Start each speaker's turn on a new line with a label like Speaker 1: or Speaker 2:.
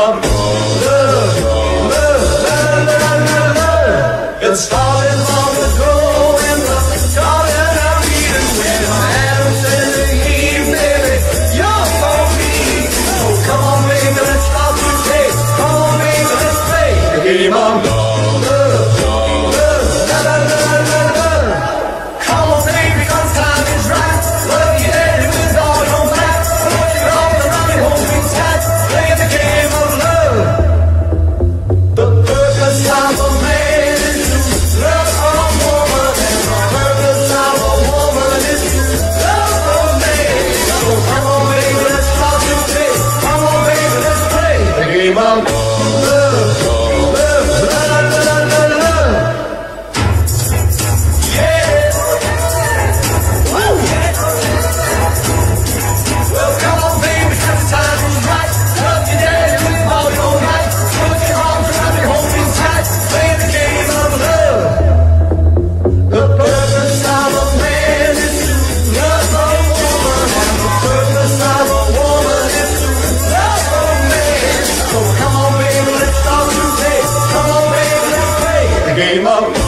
Speaker 1: love, love, love, love, love, love. In the Adam to Eve, baby, you're for me. Oh, so come on, baby, let's play. Come on, baby, let's play game. game up.